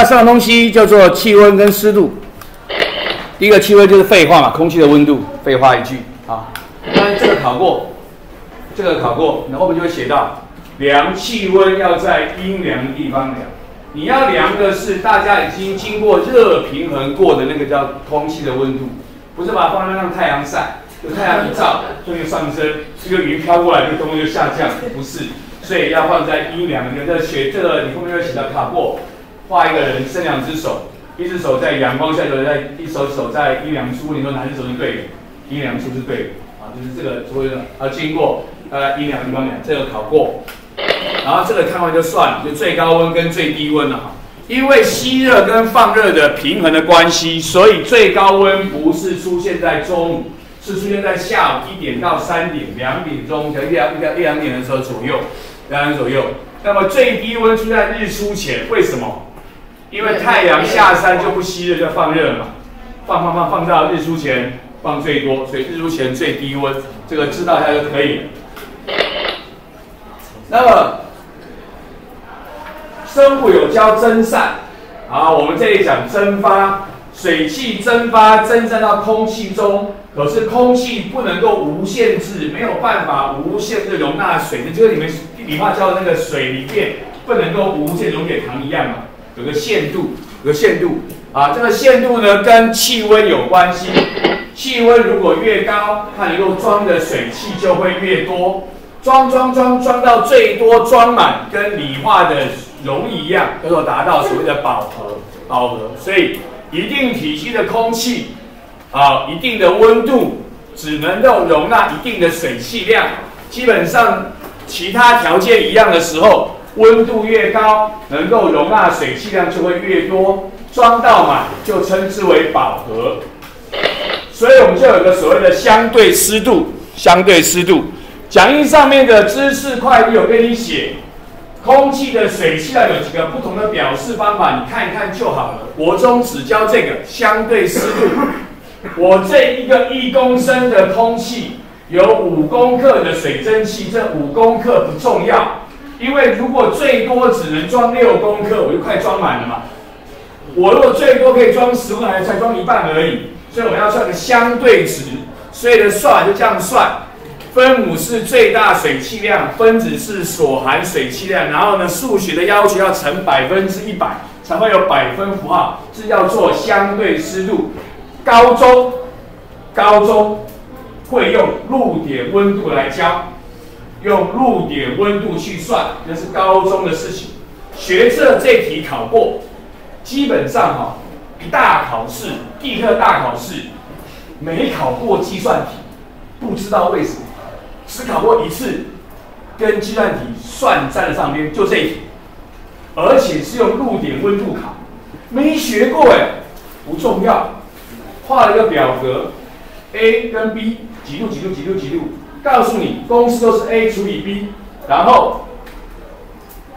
那上东西叫做气温跟湿度。第一个气温就是废话嘛，空气的温度。废话一句啊，但这个考过，这个考过，然后面就会写到，量气温要在阴凉的地方量。你要量的是大家已经经过热平衡过的那个叫空气的温度，不是把它放在让太阳晒，就太阳一照，就会上升，这个云飘过来，这个东西就下降，不是。所以要放在阴凉的。在学这个，你后面会写到考过，画一个人伸两只手。一只手在阳光下，有在一手手在阴凉处，你说哪只手是对的？阴凉处是对的啊，就是这个所谓的啊，经过呃阴凉地方量，这个考过，然后这个看完就算了，就最高温跟最低温了哈。因为吸热跟放热的平衡的关系，所以最高温不是出现在中午，是出现在下午一点到三点、两点钟，可能一两一两一两点的时候左右，两点左右。那么最低温出在日出前，为什么？因为太阳下山就不吸热，就放热嘛，放放放放到日出前放最多，所以日出前最低温，这个知道一下就可以了。那么生物有教蒸散，好，我们这里讲蒸发，水汽蒸发蒸散到空气中，可是空气不能够无限制，没有办法无限的容纳水，就是你们理化教的那个水里面不能够无限溶解糖一样嘛。有个限度，有个限度啊，这个限度呢跟气温有关系。气温如果越高，它能够装的水汽就会越多，装装装装到最多装满，跟理化的溶一样，叫做达到所谓的饱和。饱和，所以一定体积的空气啊，一定的温度，只能够容纳一定的水汽量。基本上其他条件一样的时候。温度越高，能够容纳水气量就会越多，装到满就称之为饱和。所以我们就有个所谓的相对湿度，相对湿度。讲义上面的知识块有跟你写，空气的水汽量有几个不同的表示方法，你看一看就好了。国中只教这个相对湿度。我这一个一公升的空气有五公克的水蒸气，这五公克不重要。因为如果最多只能装六公克，我就快装满了嘛。我如果最多可以装十公克，才装一半而已。所以我要算个相对值，所以的算就这样算：分母是最大水汽量，分子是所含水汽量，然后呢，数学的要求要乘百分之一百，才会有百分符号，这叫做相对湿度。高中高中会用露点温度来教。用露点温度去算，那是高中的事情。学测这题考过，基本上哈，大考试、地科大考试没考过计算题，不知道为什么，只考过一次，跟计算题算在了上边，就这一题，而且是用露点温度考，没学过哎，不重要，画了一个表格，A 跟 B 几度几度几度几度。告诉你，公式都是 a 除以 b，然后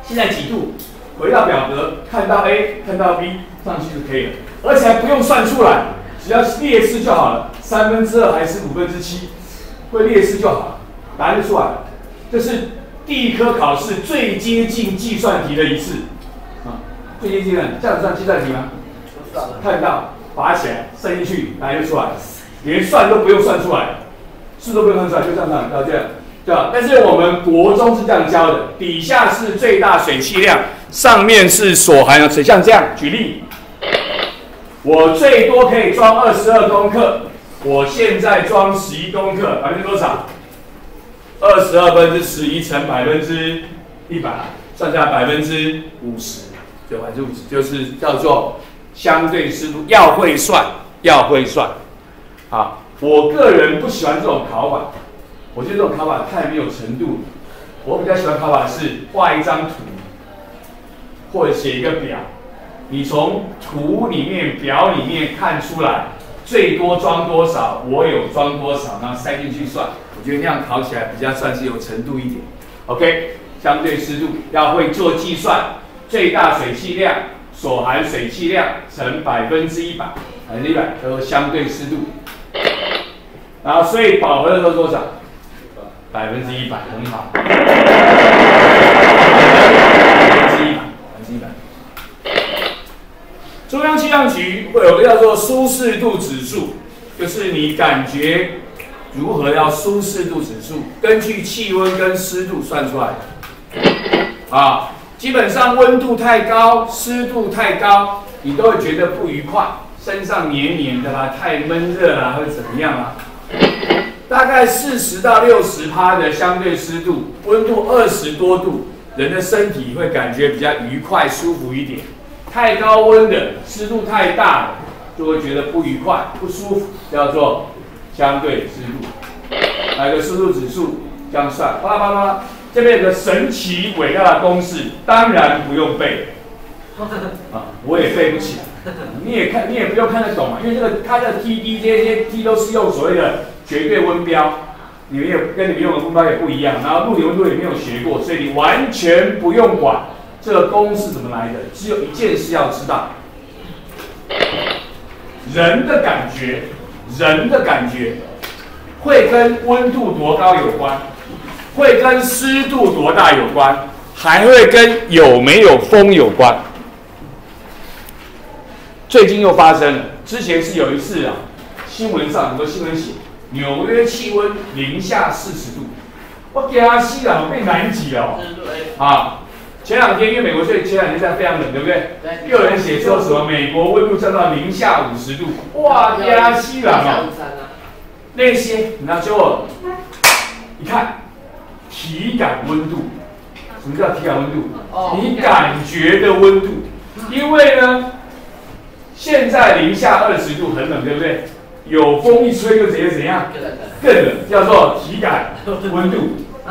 现在几度？回到表格，看到 a，看到 b，上去就可以了，而且还不用算出来，只要列式就好了。三分之二还是五分之七，会列式就好了，答案就出来了。这是第一科考试最接近计算题的一次啊，最接近的，这样算计算题吗？看到，拔起来，伸进去，答案就出来了，连算都不用算出来。数都不用算出来，就这样这样，这样，对吧？但是我们国中是这样教的，底下是最大水汽量，上面是所含的水，像这样。举例，我最多可以装二十二公克，我现在装十一公克，百分之多少？二十二分之十一乘百分之一百，算下来百分之五十，就百分之五十，就是叫做相对湿度，要会算，要会算，好。我个人不喜欢这种考法，我觉得这种考法太没有程度。我比较喜欢考法是画一张图，或者写一个表，你从图里面、表里面看出来最多装多少，我有装多少，然后塞进去算。我觉得那样考起来比较算是有程度一点。OK，相对湿度要会做计算，最大水汽量所含水汽量乘百分之一百，百分之一百叫做相对湿度。然后，所以饱和的时候多少？百分之一百，很好。百分之一百，百分之一百。中央气象局会有个叫做舒适度指数，就是你感觉如何要舒适度指数，根据气温跟湿度算出来的。啊，基本上温度太高、湿度太高，你都会觉得不愉快，身上黏黏的啦，太闷热啦，或者怎么样啊？大概四十到六十帕的相对湿度，温度二十多度，人的身体会感觉比较愉快、舒服一点。太高温的、湿度太大的，就会觉得不愉快、不舒服，叫做相对湿度。来个湿度指数，这样算，巴拉巴拉。这边有个神奇伟大的公式，当然不用背。啊，我也背不起来。你也看，你也不用看得懂啊，因为这个它的 T D 这些 T 都是用所谓的绝对温标，你们也跟你们用的温标也不一样，然后陆地温度也没有学过，所以你完全不用管。这个公式怎么来的？只有一件事要知道：人的感觉，人的感觉会跟温度多高有关，会跟湿度多大有关，还会跟有没有风有关。最近又发生了，之前是有一次啊，新闻上很多新闻写纽约气温零下四十度，我惊死了，被南极哦，啊。前两天因为美国最前两天在非常冷，对不对？对。又有人写说什么美国温度降到零下五十度，哇，加西了嘛。那些，你看就我一看，体感温度，什么叫体感温度？哦。你感觉的温度，因为呢，现在零下二十度很冷，对不对？有风一吹就直接怎样？更冷，叫做体感温度。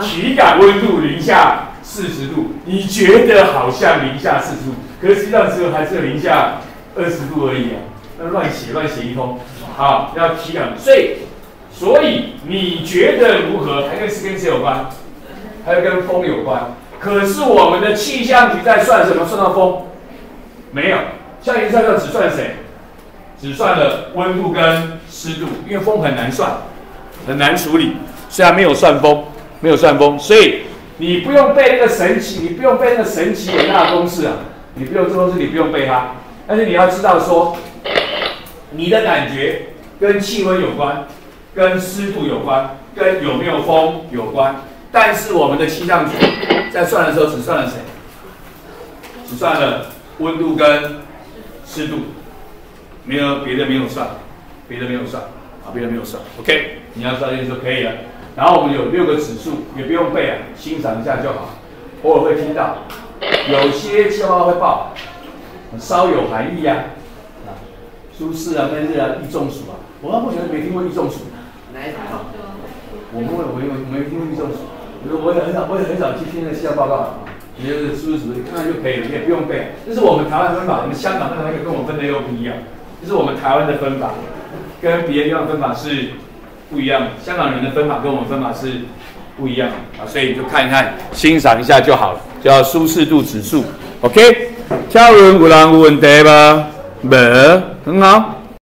体感温度零下。四十度，你觉得好像零下四十度，可是实际上只有还是零下二十度而已啊！那乱写乱写一通，好，要体感。所以，所以你觉得如何？还跟跟谁有关，还有跟风有关。可是我们的气象局在算什么？算到风？没有，气象局算到只算谁？只算了温度跟湿度，因为风很难算，很难处理，虽然没有算风，没有算风，所以。你不用背那个神奇，你不用背那个神奇伟大的公式啊！你不用这公式，你不用背它。但是你要知道说，你的感觉跟气温有关，跟湿度有关，跟有没有风有关。但是我们的气象局在算的时候只算了谁？只算了温度跟湿度，没有别的没有算，别的没有算啊，别的没有算。OK，你要知道这就可以了。然后我们有六个指数，也不用背啊，欣赏一下就好。偶尔会听到，有些气候会报，稍有含义啊，啊，舒适啊，闷热啊，易中暑啊。我目前没听过易中暑。哪一种？我们我我没听过易中暑。我我也很少，我也很少去听那个气象报告啊。你就是舒适舒看看就可以了，也不用背。这是我们台湾分法，我们香港那个跟我们分的又不一样。这是我们台湾的分法，跟别的地方分法是。不一样，香港人的分法跟我们分法是不一样啊，所以你就看一看，欣赏一下就好了，叫舒适度指数，OK？跳人有人有问题吧？没，很好。